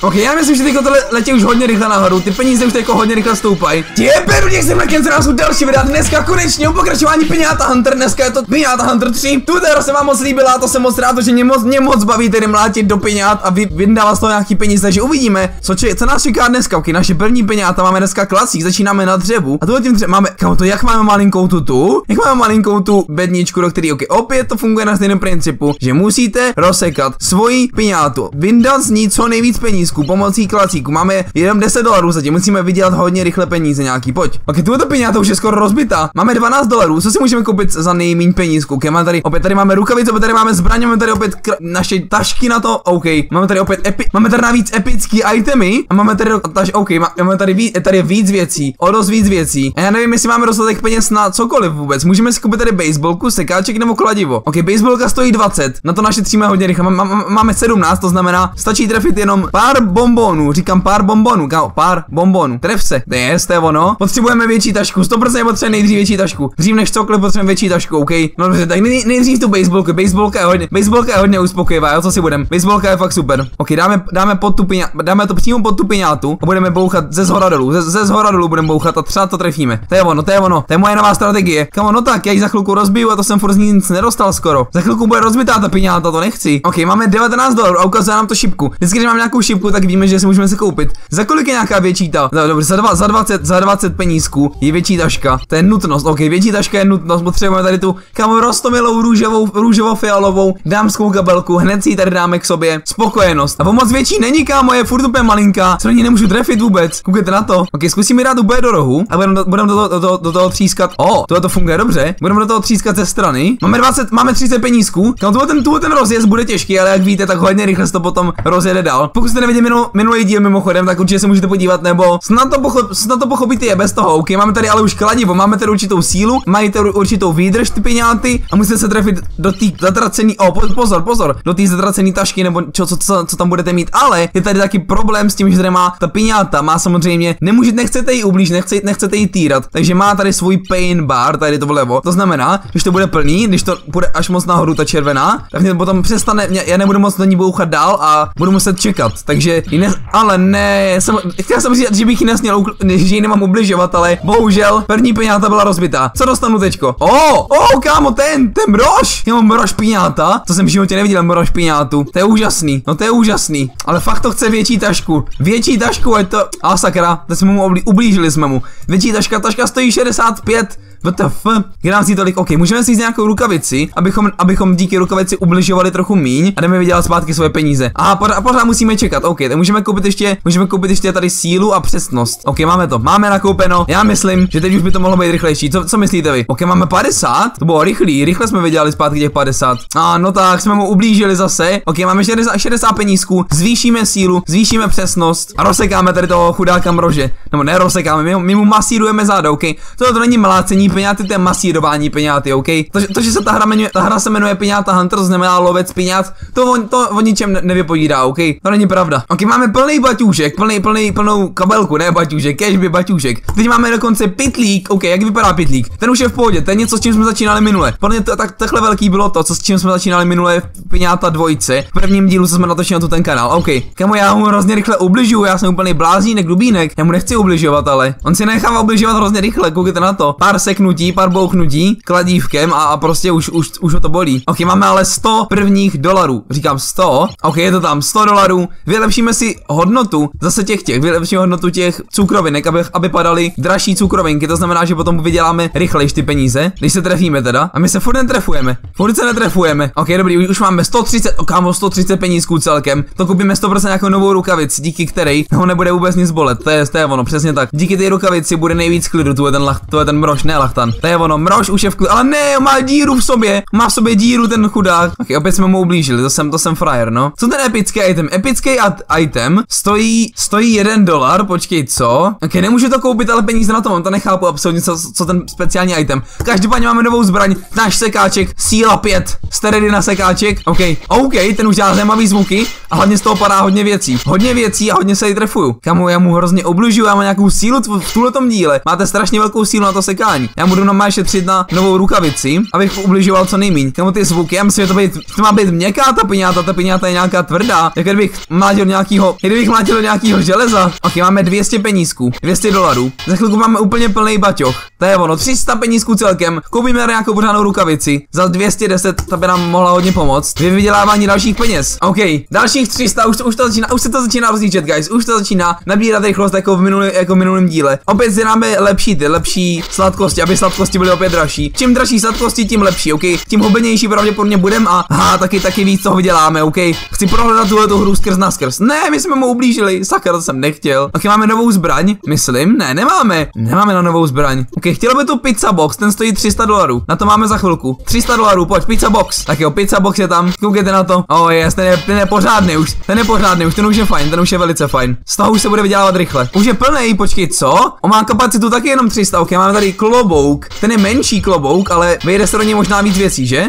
Ok, já myslím, že teďko to le letí už hodně rychle nahoru, ty peníze už jako hodně rychle stoupají. Těperu, těch jsem na nás další videa, dneska konečně u pokračování Piňáta Hunter, dneska je to Piňáta Hunter 3. Tu teda se vám moc líbila, to jsem moc rád, že mě moc, mě moc baví tedy mlátit do Piňát a vy, vyndává z toho nějaký peníze, takže uvidíme, co, či, co nás čeká dneska. Ok, naše první Piňáta máme dneska klasík, začínáme na dřevu. A tu tím dřevu máme, kam to, jak máme malinkou tu tu, jak máme malinkou tu bedničku, do který, ok, opět to funguje na stejném principu, že musíte rozsekat svoji Piňátu, vyndat z ní co nejvíc penízku pomocí klacíku. Máme jenom 10 dolarů zatím, musíme vydělat hodně rychle peníze nějaký, pojď. Ok, tuto Piňáta už je skoro rozbitá. Máme 12 dolarů, co si můžeme koupit za nejméně penízku? Ok, máme tady, opět tady máme rukavice, opět tady máme zbraně, máme tady opět naše tašky na to, OK. Máme tady opět epi, máme tady navíc epický itemy a máme tady, taž, OK, máme tady, ví, tady víc věcí, o dost víc věcí. A já nevím, jestli máme dostatek peněz na cokoliv vůbec. Můžeme si koupit tady baseballku, sekáček nebo kladivo. OK, baseballka stojí 20, na to našetříme hodně rychle. Máme 17, to znamená, stačí trefit jenom pár bombonů, říkám pár bombonů, kámo, pár bombonů. Tref se, to je, to ono. Potřebujeme větší tašku, 100% potřebujeme nejdřív větší tašku. Dřív než cokoliv potřebujeme větší tašku, OK. No dobře, tak nejdřív tu baseballku, baseballka je hodně, baseballka je hodně uspokojivá, jo, co si budem. Baseballka je fakt super. Ok, dáme, dáme, pod tu piňa, dáme to přímo pod tu piňátu a budeme bouchat ze zhora dolů, ze, ze zhora dolů budeme bouchat a třeba to trefíme. To je ono, to je ono, to je moje nová strategie. Kamo, no tak, já ji za chvilku rozbiju a to jsem furt nic nedostal skoro. Za chvilku bude rozbitá ta piňáta, to nechci. Ok, máme 19 dolarů a ukazuje nám to šipku. Vždycky, když máme nějakou šipku, tak víme, že si můžeme se koupit. Za kolik je nějaká větší ta? No, dobře, za, dva, za 20, za 20 penízků je větší taška. To je nutnost, ok, větší taška je nutnost, potřebujeme tady tu kamo rostomilou růžovou, růžovo fialovou dámskou kabelku, hned si ji tady dáme k sobě. Spokojenost. A pomoc větší není, kámo, je furt úplně malinká. Co ní nemůžu trefit vůbec. Koukejte na to. Ok, zkusíme dát úplně do rohu a budeme do, budem do, do, do, do, toho třískat. O, oh, tohle to funguje dobře. Budeme do toho třískat ze strany. Máme 20, máme 30 penízků. Kámo, tohle ten, ten rozjezd bude těžký, ale jak víte, tak hodně rychle se to potom rozjede dál. Pokud jste neviděli minul, minulý díl mimochodem, tak určitě se můžete podívat, nebo snad to, pochop, snad to pochopíte je bez toho. Ok, máme tady ale už kladivo, máme tady určitou sílu, mají tady určitou výdrž ty piňáty a musíte se trefit do té zatracený, o, oh, pozor, pozor, do té zatracený tašky nebo čo, co, co, co, tam budete mít, ale je tady taky problém s tím, že tady má ta piňáta, má samozřejmě, nemůžete, nechcete jí ublížit, nechcete, nechcete jí týrat, takže má tady svůj pain bar, tady to vlevo, to znamená, když to bude plný, když to bude až moc nahoru ta červená, tak mě potom přestane, mě, já nebudu moc do ní bouchat dál a budu muset čekat, takže ne, ale ne, jsem, chtěl jsem říct, že bych ji nesměl, že ji nemám ubližovat, ale bohužel první piňáta byla rozbitá. Co dostanu teďko? O, oh, oh, kámo, ten, ten brož, já mám brož piňáta, to jsem v životě neviděl brož piňátu, to je úžasný, no to je úžasný, ale fakt to chce větší tašku, větší tašku, je to, a sakra, to jsme mu ublížili jsme mu, větší taška, taška stojí 65, WTF, kde nám si tolik, ok, můžeme si jít nějakou rukavici, abychom, abychom díky rukavici ubližovali trochu míň a jdeme vydělat zpátky svoje peníze. A pořád, pořád musíme čekat, ok, tak můžeme koupit ještě, můžeme koupit ještě tady sílu a přesnost. Ok, máme to, máme nakoupeno, já myslím, že teď už by to mohlo být rychlejší, co, co myslíte vy? Ok, máme 50, to bylo rychlý, rychle jsme vydělali zpátky těch 50. A no tak, jsme mu ublížili zase, ok, máme 60, 60 penízků, zvýšíme sílu, zvýšíme přesnost a rozsekáme tady toho chudáka mrože. Nebo ne rozsekáme, my, my mu masírujeme záda, ok? To, to není mlácení peňáty, to je masírování peňáty, OK? To, to, že se ta hra, jmenuje, ta hra se jmenuje Peňáta Hunter, znamená lovec peňát, to, on, to o ničem ne, nevypovídá, OK? To není pravda. OK, máme plný baťůžek, plný, plný, plnou kabelku, ne baťůžek, by baťůžek. Teď máme dokonce pitlík, OK, jak vypadá pitlík? Ten už je v pohodě, to je něco, s čím jsme začínali minule. Plně to, tak takhle velký bylo to, co s čím jsme začínali minule v Peňáta dvojce. V prvním dílu, jsme natočili na tu ten kanál, OK. Kamo, já mu hrozně rychle ubližuju, já jsem úplný blázínek, dubínek, já mu nechci ubližovat, ale on si nechává ubližovat hrozně rychle, koukejte na to. Pár seknut bouchnutí, pár bouchnutí kladívkem a, a prostě už, už, už ho to bolí. Ok, máme ale 100 prvních dolarů. Říkám 100. Ok, je to tam 100 dolarů. Vylepšíme si hodnotu zase těch těch, vylepšíme hodnotu těch cukrovinek, aby, aby padaly dražší cukrovinky. To znamená, že potom vyděláme rychlejš ty peníze, když se trefíme teda. A my se furt netrefujeme. Furt se netrefujeme. Ok, dobrý, už máme 130, oh, kámo, 130 penízků celkem. To koupíme 100% jako novou rukavici, díky které ho nebude vůbec nic bolet. To je, to je ono, přesně tak. Díky té rukavici bude nejvíc klidu, tu je ten, lach, tu je ten brož, ne lachtan. Satan. To je ono, mrož už je v klidu, ale ne, má díru v sobě, má v sobě díru ten chudák. Ok, opět jsme mu ublížili, to jsem, to jsem frajer, no. Co ten epický item? Epický item stojí, stojí jeden dolar, počkej, co? Ok, nemůžu to koupit, ale peníze na to mám, to nechápu absolutně, co, co ten speciální item. Každopádně máme novou zbraň, náš sekáček, síla 5, steredy na sekáček, ok, ok, ten už dělá zajímavý zvuky a hlavně z toho padá hodně věcí. Hodně věcí a hodně se jí trefuju. Kamu, já mu hrozně oblužuju, já mám nějakou sílu v tuhle díle. Máte strašně velkou sílu na to sekání. Já budu normálně šetřit na novou rukavici, abych ubližoval co nejmíň. Kamu ty zvuky, já myslím, že to, být, to má být měkká ta piňáta, ta piňáta je nějaká tvrdá. Jak kdybych mlátil nějakého, kdybych mlátil do nějakého železa. Ok, máme 200 penízků, 200 dolarů. Za chvilku máme úplně plný baťoch. To je ono, 300 penízků celkem. Koupíme nějakou pořádnou rukavici. Za 210 ta by nám mohla hodně pomoct. Vy vydělávání dalších peněz. OK, dalších 300, už už to začíná, už se to začíná rozjíždět, guys. Už to začíná nabírat rychlost jako v, minulý, jako v minulém díle. Opět si dáme lepší ty, lepší sladkosti, aby sladkosti byly opět dražší. Čím dražší sladkosti, tím lepší, OK? Tím hubenější pravděpodobně budem a ha, taky taky víc toho vyděláme, OK? Chci prohledat tuhle hru skrz na skrz. Ne, my jsme mu ublížili, sakra, to jsem nechtěl. Ok, máme novou zbraň, myslím, ne, nemáme, nemáme na novou zbraň. Ok, chtěl by tu pizza box, ten stojí 300 dolarů, na to máme za chvilku. 300 dolarů, pojď, pizza box. Tak jo, pizza box je tam, koukejte na to. Oh yes, ten je, ten je pořádný už, ten je pořádný už, ten už je fajn, ten už je velice fajn. Z toho už se bude vydělávat rychle. Už je plný, počkej, co? On má kapacitu taky jenom 300, ok, máme tady klobouk, ten je menší klobouk, ale vejde se do něj možná víc věcí, že?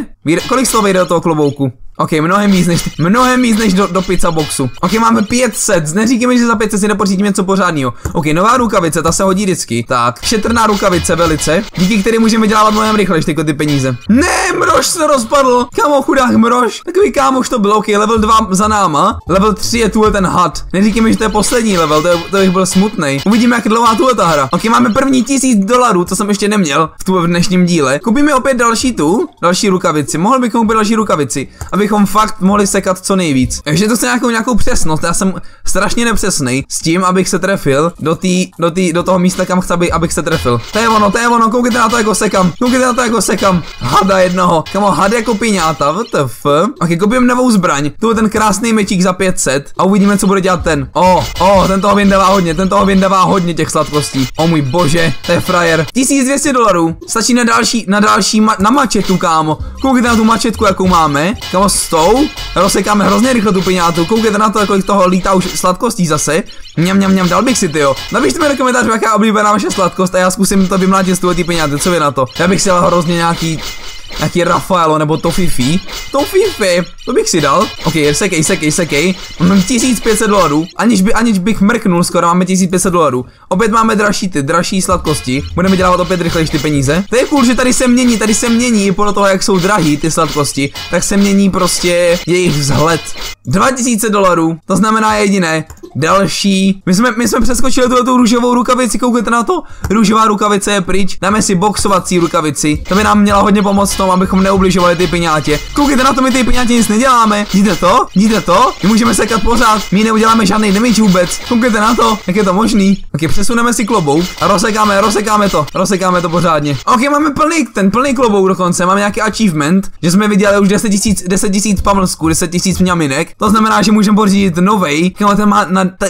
Kolik z toho vejde do toho klobouku? Ok, mnohem víc než, mnohem víc než do, do pizza boxu. Ok, máme 500, neříkejme, že za 500 si nepořídíme něco pořádného. Ok, nová rukavice, ta se hodí vždycky. Tak, šetrná rukavice velice, díky který můžeme dělat mnohem rychleji ty, ty peníze. Ne, mrož se rozpadl, kámo, chudák mrož. Takový kámoš to byl, ok, level 2 za náma, level 3 je tu ten had. Neříkejme, že to je poslední level, to, je, to bych byl smutný. Uvidíme, jak dlouhá tu ta hra. Ok, máme první tisíc dolarů, co jsem ještě neměl v tu v dnešním díle. Koupíme opět další tu, další rukavici. Mohl bych koupit další rukavici, aby abychom fakt mohli sekat co nejvíc. Takže to se nějakou nějakou přesnost, já jsem strašně nepřesný s tím, abych se trefil do, tý, do, tý, do toho místa, kam chci, aby, abych se trefil. To je ono, to je ono, koukejte na to, jako sekam, koukejte na to, jako sekam. Hada jednoho, kamo, had jako piňáta, vtf. Ok, koupím novou zbraň, tu je ten krásný mečík za 500 a uvidíme, co bude dělat ten. O, oh, o, oh, ten toho vyndává hodně, ten toho vyndává hodně těch sladkostí. O můj bože, to je frajer. 1200 dolarů, stačí na další, na další, ma na mačetu, kámo. Koukejte na tu mačetku, jakou máme. Kamo, s tou rozsekáme hrozně rychle tu piňátu. Koukejte na to, kolik toho lítá už sladkostí zase. Mňam, mňam, mňam, dal bych si ty jo. Napište mi do komentářů, jaká oblíbená vaše sladkost a já zkusím to vymlátit z toho ty piňáty. Co vy na to? Já bych si dal hrozně nějaký nějaký Rafaelo nebo to Fifi. To Fifi, to bych si dal. Ok, sekej, sekej, sekej. Máme 1500 dolarů, aniž, by, aniž bych mrknul, skoro máme 1500 dolarů. Opět máme dražší ty, dražší sladkosti. Budeme dělat opět rychlejší ty peníze. To je cool, že tady se mění, tady se mění podle toho, jak jsou drahý ty sladkosti, tak se mění prostě jejich vzhled. 2000 dolarů, to znamená jediné, Další. My jsme, my jsme přeskočili tu, tu růžovou rukavici, koukejte na to. Růžová rukavice je pryč. Dáme si boxovací rukavici. To by nám měla hodně pomoct tom, abychom neubližovali ty piňátě. Koukejte na to, my ty piňátě nic neděláme. Vidíte to? Vidíte to? My můžeme sekat pořád. My neuděláme žádný damage vůbec. Koukejte na to, jak je to možný. Ok, přesuneme si klobouk a rozsekáme, rozsekáme to. Rozsekáme to pořádně. Ok, máme plný, ten plný klobouk dokonce. Máme nějaký achievement, že jsme viděli už 10 tisíc 10 tisíc pamlsků, 10 tisíc mňaminek. To znamená, že můžeme pořídit novej,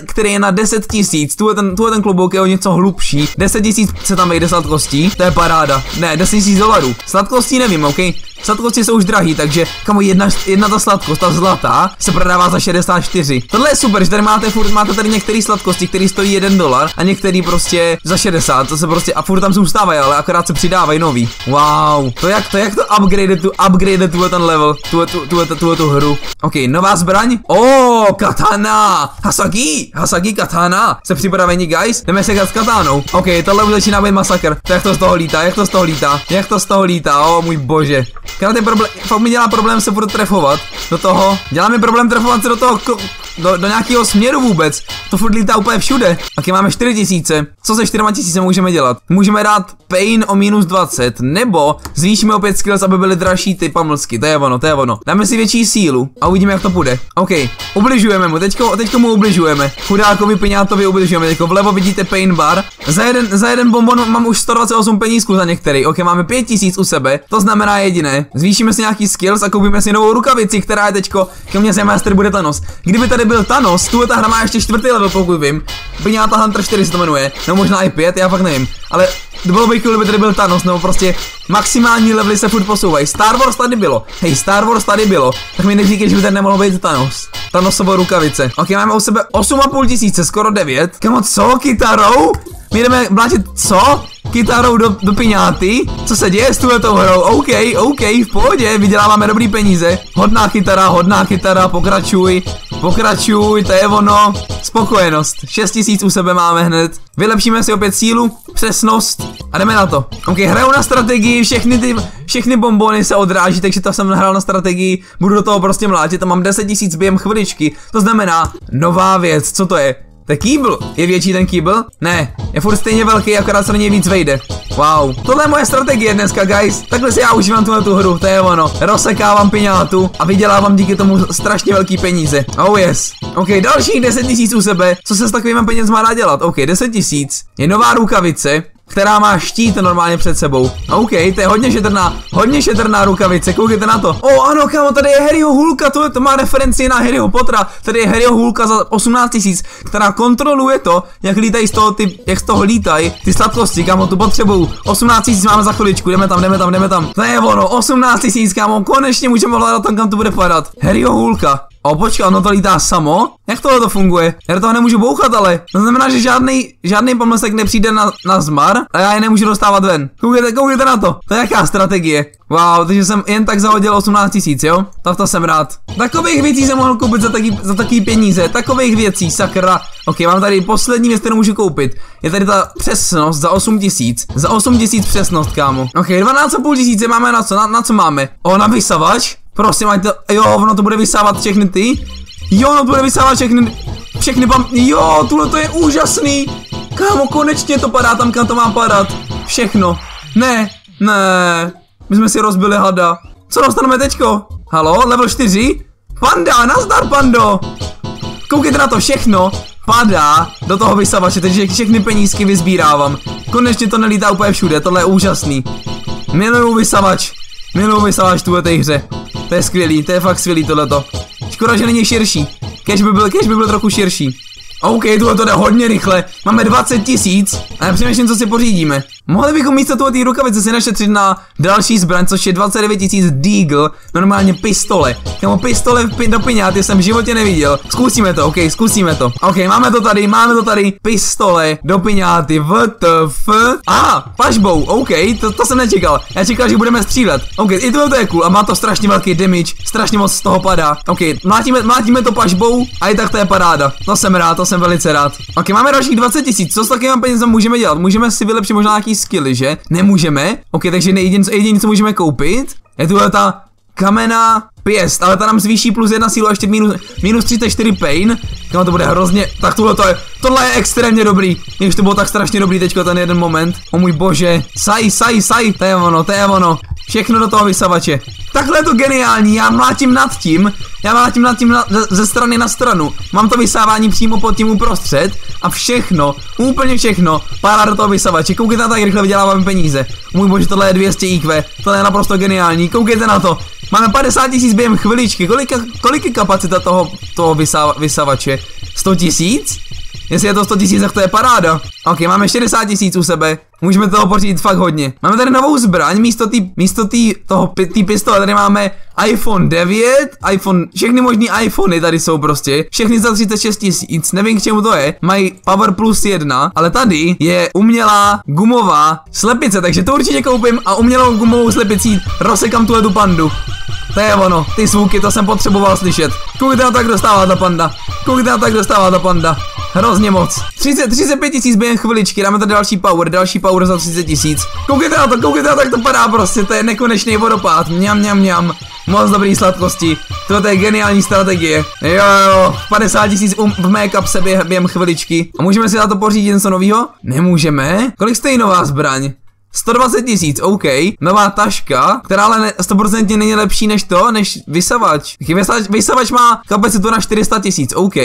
který je na 10 tisíc, tu ten, tu ten klobouk je o něco hlubší, 10 tisíc se tam vejde sladkostí, to je paráda, ne, 10 tisíc dolarů, sladkostí nevím, ok, Sladkosti jsou už drahý, takže kamo jedna, jedna ta sladkost, ta zlatá, se prodává za 64. Tohle je super, že tady máte furt, máte tady některé sladkosti, které stojí 1 dolar a některé prostě za 60, to se prostě a furt tam zůstávají, ale akorát se přidávají nový. Wow, to jak to, jak to upgrade tu, upgrade tu ten level, tu, tu, tu, tu, tu, tu hru. Ok, nová zbraň. Oh, katana, Hasagi, Hasagi katana. Se připraveni guys, jdeme se s katánou. Ok, tohle už začíná být masakr. To jak to z toho lítá, jak to z toho lítá, jak to z toho lítá, oh můj bože. Karate problém, fakt mi dělá problém se furt trefovat do toho. Dělá mi problém trefovat se do toho, do, do nějakého směru vůbec. To furt lítá úplně všude. Taky máme 4000. Co se 4000 můžeme dělat? Můžeme dát pain o minus 20, nebo zvýšíme opět skills, aby byly dražší ty pamlsky. To je ono, to je ono. Dáme si větší sílu a uvidíme, jak to půjde. OK, ubližujeme mu, teďko, teďko mu ubližujeme. Chudákovi piňátovi ubližujeme. Teďko vlevo vidíte pain bar. Za jeden, za jeden bonbon mám už 128 penízků za některý. OK, máme 5000 u sebe. To znamená jediné. Zvýšíme si nějaký skills a koupíme si novou rukavici, která je teďko, ke mně se master bude Thanos. Kdyby tady byl Thanos, tu ta hra má ještě čtvrtý level, pokud vím. Piňáta Hunter 4 se to jmenuje, nebo možná i 5, já fakt nevím. Ale bylo by cool, kdyby tady byl Thanos, nebo prostě maximální levely se furt posouvají. Star Wars tady bylo, hej, Star Wars tady bylo, tak mi neříkej, že by tady nemohlo být Thanos. Thanosovou rukavice. Ok, máme u sebe 8,5 tisíce, skoro 9. Kamo, co, kytarou? My jdeme mlátit co? Kytarou do, do piňáty? Co se děje s tuhletou hrou? OK, OK, v pohodě, vyděláváme dobrý peníze. Hodná kytara, hodná kytara, pokračuj. Pokračuj, to je ono. Spokojenost. 6000 u sebe máme hned. Vylepšíme si opět sílu, přesnost a jdeme na to. Ok, hraju na strategii, všechny ty, všechny bombony se odráží, takže to jsem nahrál na strategii, budu do toho prostě mlátit a mám 10 000 během chviličky. To znamená, nová věc, co to je? To je kýbl. Je větší ten kýbl? Ne, je furt stejně velký, akorát se do něj víc vejde. Wow, tohle je moje strategie dneska, guys. Takhle si já užívám tuhle tu hru, to je ono. Rozsekávám piňátu a vydělávám díky tomu strašně velký peníze. Oh yes. OK, dalších 10 tisíc u sebe. Co se s takovými penězma dá dělat? OK, 10 tisíc. Je nová rukavice která má štít normálně před sebou. OK, to je hodně šetrná, hodně šetrná rukavice, koukejte na to. O, ano, kámo, tady je Harryho Hulka, to, to má referenci na Harryho Pottera, tady je Harryho Hulka za 18 tisíc, která kontroluje to, jak lítají z toho, ty, jak z toho lítají ty sladkosti, kámo, tu potřebuju. 18 tisíc máme za chviličku, jdeme tam, jdeme tam, jdeme tam. To je ono, 18 tisíc, kámo, konečně můžeme hledat tam, kam to bude padat. Harryho Hulka. O, počkej, ono to lítá samo? Jak tohle to funguje? Já do toho nemůžu bouchat, ale. To znamená, že žádný, žádný pomlsek nepřijde na, na zmar a já je nemůžu dostávat ven. Koukejte, koukejte na to. To je jaká strategie. Wow, takže jsem jen tak zahodil 18 tisíc, jo? Tak to jsem rád. Takových věcí jsem mohl koupit za taky, za taky peníze. Takových věcí, sakra. Ok, mám tady poslední věc, kterou můžu koupit. Je tady ta přesnost za 8 tisíc. Za 8 tisíc přesnost, kámo. Ok, 12,5 tisíce máme na co? Na, na co máme? O, na vysavač? Prosím, ať to, jo, ono to bude vysávat všechny ty. Jo, ono to bude vysávat všechny, všechny pam, jo, tohle to je úžasný. Kámo, konečně to padá tam, kam to má padat. Všechno. Ne, ne. My jsme si rozbili hada. Co dostaneme teďko? Halo, level 4? Panda, nazdar pando. Koukejte na to, všechno padá do toho vysavače, takže všechny penízky vyzbírávám. Konečně to nelítá úplně všude, tohle je úžasný. Miluju vysavač. Miluju vysavač tu té hře. To je skvělý, to je fakt skvělý tohleto. Škoda, že není širší. Kež by byl, kež by byl trochu širší. OK, tohle to jde hodně rychle. Máme 20 tisíc a já přemýšlím, co si pořídíme. Mohli bychom místo toho té rukavice si našetřit na další zbraň, což je 29 tisíc Deagle, normálně pistole. Kámo, pistole do piňáty jsem v životě neviděl. Zkusíme to, OK, zkusíme to. OK, máme to tady, máme to tady. Pistole do piňáty, VTF. A, ah, pažbou, OK, to, to jsem nečekal. Já čekal, že budeme střílet. OK, i tohle to je cool a má to strašně velký damage, strašně moc z toho padá. OK, mlátíme, mlátíme to pažbou a i tak to je paráda. To jsem rád, to jsem velice rád. Ok, máme dalších 20 tisíc, co s takovým penězem můžeme dělat? Můžeme si vylepšit možná nějaký skilly, že? Nemůžeme. Ok, takže jediné, jediné, co můžeme koupit, je tuhle ta kamena pěst, ale ta nám zvýší plus jedna sílu a ještě minus, minus 34 pain. Kámo, to bude hrozně, tak tohle to je, tohle je extrémně dobrý. Když to bylo tak strašně dobrý teďko ten jeden moment. O můj bože, saj, saj, saj, to je ono, to je ono. Všechno do toho vysavače. Takhle je to geniální, já mlátím nad tím, já mlátím nad tím na, ze strany na stranu. Mám to vysávání přímo pod tím uprostřed a všechno, úplně všechno, pár do toho vysavače. Koukejte na to, jak rychle vydělávám peníze. Můj bože, tohle je 200 IQ, tohle je naprosto geniální, koukejte na to. Máme 50 tisíc během chviličky, kolik, kolik je kapacita toho, toho vysavače? 100 tisíc? Jestli je to 100 tisíc, tak to je paráda. Ok, máme 60 tisíc u sebe. Můžeme toho pořídit fakt hodně. Máme tady novou zbraň, místo tý, místo tý, toho, tý pistole tady máme iPhone 9, iPhone, všechny možný iPhony tady jsou prostě, všechny za 36 tisíc, nevím k čemu to je, mají Power Plus 1, ale tady je umělá gumová slepice, takže to určitě koupím a umělou gumovou slepicí rozsekám tuhle tu pandu. To je ono, ty zvuky, to jsem potřeboval slyšet. Koukejte na to, jak dostává ta panda. Koukejte na to, jak dostává ta panda. Hrozně moc. 30, 35 tisíc během chviličky, dáme tady další power, další power za 30 tisíc. Koukejte na to, koukejte na to, jak to padá prostě, to je nekonečný vodopád. Mňam, mňam, mňam. Moc dobrý sladkosti. To je geniální strategie. Jo, jo, 50 tisíc um, v mé kapse během, chviličky. A můžeme si na to pořídit něco nového? Nemůžeme. Kolik stojí nová zbraň? 120 tisíc, OK. Nová taška, která ale ne, 100% není lepší než to, než vysavač. Vysavač, vysavač má kapacitu na 400 tisíc, OK.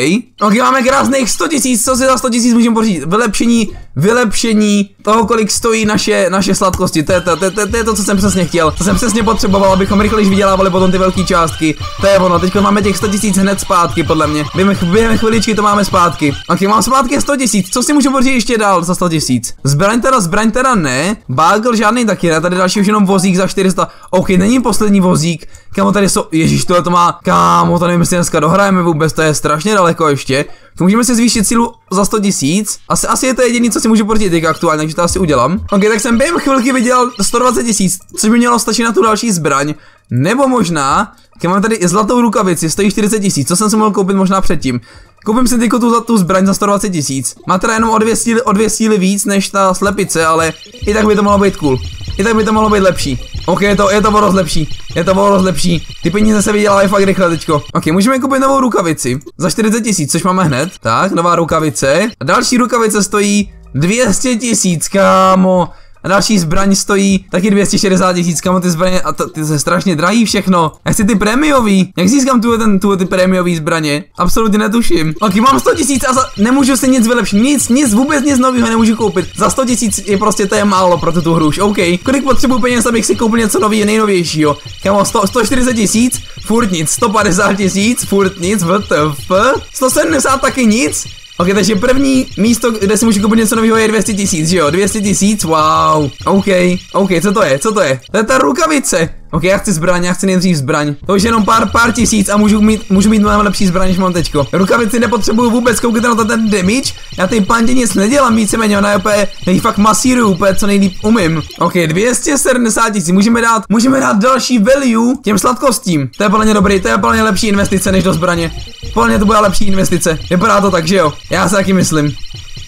OK, máme krásných 100 tisíc, co si za 100 tisíc můžeme pořídit? Vylepšení, vylepšení toho, kolik stojí naše, naše sladkosti. To je to, to, to, to, je to, co jsem přesně chtěl. To jsem přesně potřeboval, abychom rychleji vydělávali potom ty velké částky. To je ono, teď máme těch 100 tisíc hned zpátky, podle mě. Během, během chviličky to máme zpátky. OK, mám zpátky 100 tisíc, co si můžu pořídit ještě dál za 100 tisíc? Zbraň teda, zbraň teda ne. Bagel žádný taky ne, tady další už jenom vozík za 400. OK, není poslední vozík. Kámo, tady jsou, ježíš, tohle to má, kámo, to nevím, jestli dneska dohrajeme vůbec, to je strašně daleko ještě. Můžeme si zvýšit sílu za 100 tisíc. Asi, asi je to jediné, co si můžu pořídit teďka aktuálně, takže to asi udělám. Ok, tak jsem během chvilky vydělal 120 tisíc, což by mělo stačit na tu další zbraň. Nebo možná, Já mám tady zlatou rukavici, stojí 40 tisíc, co jsem si mohl koupit možná předtím. Koupím si tyko tu, tu zbraň za 120 tisíc. Má teda jenom o dvě, síly, o dvě síly víc než ta slepice, ale i tak by to mohlo být cool. I tak by to mohlo být lepší. OK, je to, je to o lepší. Je to o lepší. Ty peníze se vydělávají fakt rychle teďko. OK, můžeme koupit novou rukavici. Za 40 tisíc, což máme hned. Tak, nová rukavice. A další rukavice stojí 200 tisíc, kámo. A další zbraň stojí taky 260 tisíc, kamo ty zbraně, a to, ty se strašně drahý všechno. Já chci ty prémiový, jak získám tu, ten, tu ty prémiový zbraně? Absolutně netuším. Ok, mám 100 tisíc a za, nemůžu si nic vylepšit, nic, nic, vůbec nic nového nemůžu koupit. Za 100 tisíc je prostě to je málo pro tu hru už, OK. Kolik potřebuji peněz, abych si koupil něco nového, nejnovějšího? Kamo, 100, 140 tisíc, furt nic, 150 tisíc, furt nic, WTF, 170 taky nic, Ok, takže první místo, kde si můžu koupit něco nového je 200 tisíc, jo? 200 tisíc, wow. OK, OK, co to je, co to je? To je ta rukavice. Ok, já chci zbraň, já chci nejdřív zbraň. To už je jenom pár, pár tisíc a můžu mít, můžu mít mnohem lepší zbraň, než mám teďko. Rukavici nepotřebuju vůbec, koukejte na to ten damage. Já ty pandě nic nedělám, víceméně, ona je úplně, nej fakt masíruju úplně, co nejlíp umím. Ok, 270 tisíc, můžeme dát, můžeme dát další value těm sladkostím. To je plně dobrý, to je plně lepší investice než do zbraně. Plně to bude lepší investice. Vypadá to tak, že jo? Já se taky myslím.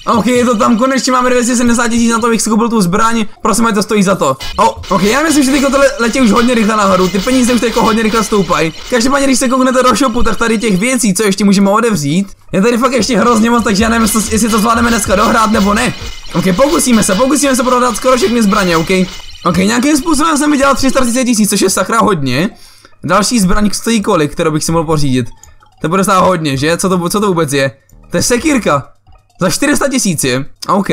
OK, je to tam, konečně máme 270 tisíc na to, abych si koupil tu zbraň, prosím, ať to stojí za to. Oh, OK, já myslím, že teďko to letí už hodně rychle nahoru, ty peníze už teďko hodně rychle stoupají. Každopádně, když se kouknete do shopu, tak tady těch věcí, co ještě můžeme otevřít, je tady fakt ještě hrozně moc, takže já nevím, jestli to zvládneme dneska dohrát nebo ne. OK, pokusíme se, pokusíme se prodat skoro všechny zbraně, OK. OK, nějakým způsobem jsem vydělal 330 tisíc, což je sakra hodně. Další zbraň stojí kolik, kterou bych si mohl pořídit. To bude stát hodně, že? Co to, co to vůbec je? To je sekírka. Za 400 tisíc je. OK.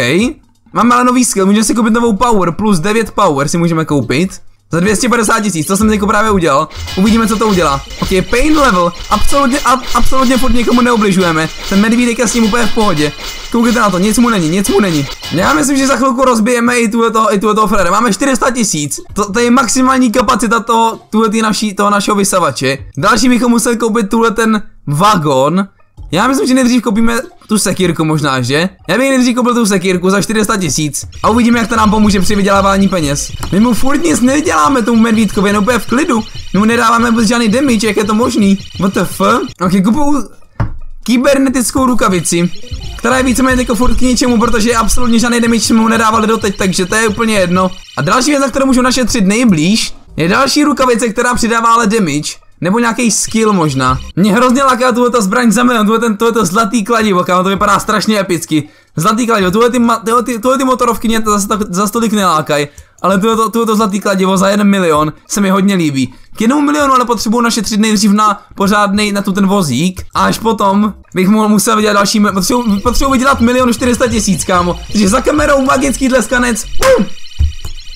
Máme ale nový skill, můžeme si koupit novou power, plus 9 power si můžeme koupit. Za 250 tisíc, to jsem teď právě udělal. Uvidíme, co to udělá. Ok, pain level, absolutně, ab, absolutně pod někomu neobližujeme. Ten medvídek je s ním úplně v pohodě. Koukejte na to, nic mu není, nic mu není. Já myslím, že za chvilku rozbijeme i tuhle i tuhle frere. Máme 400 tisíc. To, to, je maximální kapacita toho, tuhle naší, toho našeho vysavače. Další bychom museli koupit tuhle ten vagon. Já myslím, že nejdřív koupíme tu sekírku možná, že? Já bych nejdřív koupil tu sekírku za 400 tisíc a uvidíme, jak to nám pomůže při vydělávání peněz. My mu furt nic neděláme tomu medvídkovi, jen úplně v klidu. My mu nedáváme vůbec žádný damage, jak je to možný? What the fuck? Ok, kupuju kybernetickou rukavici, která je víceméně jako furt k ničemu, protože absolutně žádný damage mu nedávali doteď, takže to je úplně jedno. A další věc, na kterou můžu našetřit nejblíž, je další rukavice, která přidává ale damage. Nebo nějaký skill možná. Mě hrozně laká tuhle zbraň za milion, tuhle ten, tuhle zlatý kladivo, kámo, to vypadá strašně epicky. Zlatý kladivo, tuhle ty, tuhle ty, tuhle ty motorovky mě zase, zase tolik nelákají. Ale tuhle to, to zlatý kladivo za jeden milion se mi hodně líbí. K jednomu milionu ale potřebuji našetřit nejdřív na pořádný, na tu ten vozík. A až potom bych mohl musel vydělat další, potřebuji, potřebuji vydělat milion 400 tisíc, kámo. Takže za kamerou magický tleskanec. Uh!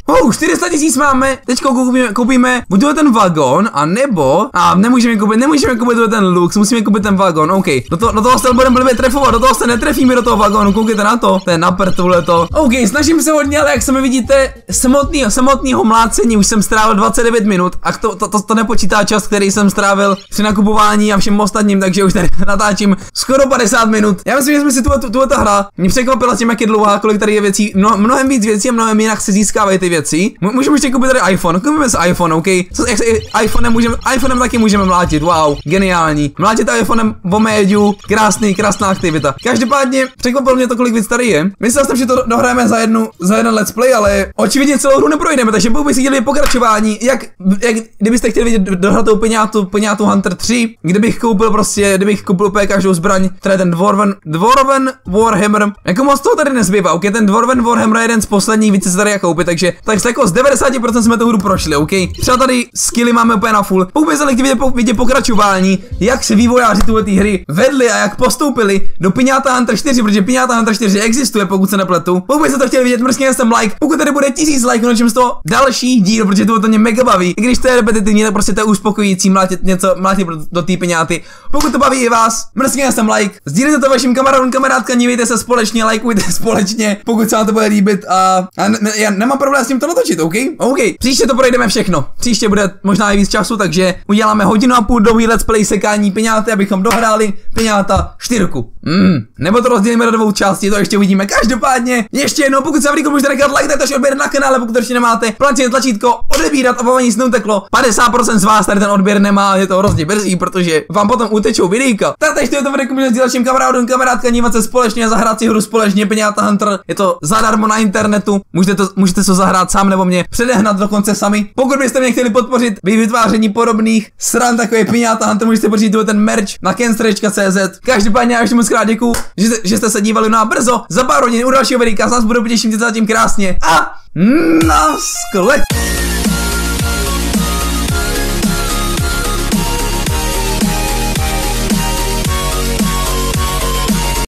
Oh, 400 tisíc máme, teď koupíme, koupíme buď ten vagon, a nebo, a nemůžeme koupit, nemůžeme koupit ten lux, musíme koupit ten vagon, OK. Do, to, do toho se budeme blbě trefovat, do toho se netrefíme do toho vagonu, koukejte na to, to je napr to. OK, snažím se hodně, ale jak sami vidíte, samotný, samotného mlácení už jsem strávil 29 minut a to, to, to, to nepočítá čas, který jsem strávil při nakupování a všem ostatním, takže už tady natáčím skoro 50 minut. Já myslím, že jsme si tu, tu, tu, tu hra mě překvapila tím, jak je dlouhá, kolik tady je věcí, mno, mnohem víc věcí a mnohem jinak se získávají ty věci věcí. Můžeme ještě koupit tady iPhone, koupíme si iPhone, OK? Co, jak se, iPhonem můžeme, iPhonem taky můžeme mlátit, wow, geniální. Mlátit iPhonem v médiu, krásný, krásná aktivita. Každopádně překvapilo mě to, kolik víc tady je. Myslel jsem, že to dohrajeme za jednu, za jeden let's play, ale očividně celou hru neprojdeme, takže pokud byste chtěli pokračování, jak, jak kdybyste chtěli vidět dohratou peňátu, peňátu Hunter 3, kdybych koupil prostě, kdybych koupil úplně každou zbraň, je ten Dwarven, Dwarven Warhammer, jako moc toho tady nezbývá, ok, ten Dwarven Warhammer je jeden z posledních, více se tady jak koupit, takže tak jako z 90% jsme tu hru prošli, OK? Třeba tady skilly máme úplně na full. Pokud byste chtěli vidět, vidět pokračování, jak se vývojáři tuhle hry vedli a jak postoupili do Piňáta Hunter 4, protože Piňáta Hunter 4 existuje, pokud se nepletu. Pokud byste to chtěli vidět, mrzkně jsem like. Pokud tady bude tisíc like, no z toho další díl, protože to, to mě mega baví. I když to je repetitivní, tak prostě to je uspokojící mlátit něco, mlátit do té Piňáty. Pokud to baví i vás, mrzkně jsem like. Sdílejte to vašim kamarádům, kamarádka, dívejte se společně, lajkujte společně, pokud se vám to bude líbit a, a ne, já nemám problém s tím, zkusím to natočit, OK? OK. Příště to projdeme všechno. Příště bude možná i víc času, takže uděláme hodinu a půl do let's play sekání piňáty, abychom dohráli piňáta čtyřku. Mm, nebo to rozdělíme do dvou částí, to ještě uvidíme. Každopádně, ještě jednou, pokud se vám můžete nechat like, dejte odběr na kanále, pokud to ještě nemáte, platíte tlačítko odebírat, aby nic neuteklo. 50% z vás tady ten odběr nemá, je to hrozně brzy, protože vám potom utečou videjka. Tak teď to můžete s dalším kamarádem, kamarádka, dívat se společně a zahrát si hru společně, Piňáta Hunter. Je to zadarmo na internetu, můžete to, můžete to zahrát sám nebo mě předehnat dokonce sami. Pokud byste mě chtěli podpořit vy vytváření podobných stran, takové Piňáta Hunter, můžete pořídit ten merch na kenstrečka.cz. Každopádně já ještě moc krát děkuju, že, že jste se dívali na brzo. Za pár hodin u dalšího videa, z nás budu těším zatím krásně a na sklet.